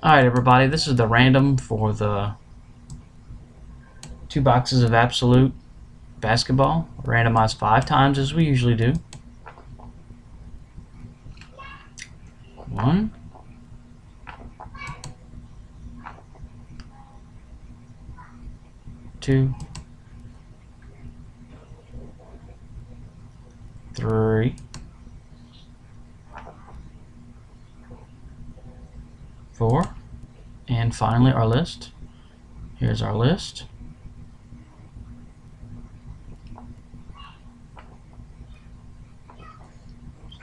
Alright everybody, this is the random for the two boxes of Absolute Basketball. Randomized five times as we usually do. One. Two. Three. Four, and finally our list. Here's our list.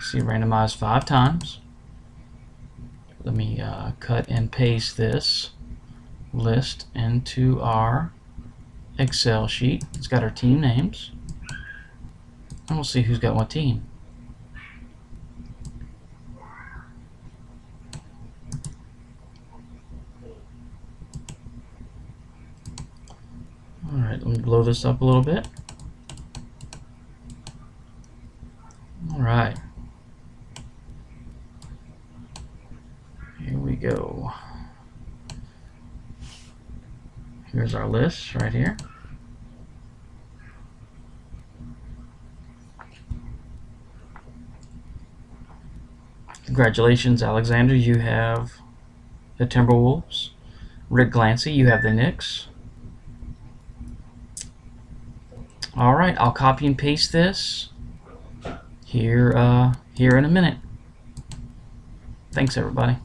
See, randomized five times. Let me uh, cut and paste this list into our Excel sheet. It's got our team names. And we'll see who's got what team. Alright, let me blow this up a little bit. Alright. Here we go. Here's our list right here. Congratulations, Alexander. You have the Timberwolves. Rick Glancy, you have the Knicks. All right, I'll copy and paste this here, uh, here in a minute. Thanks, everybody.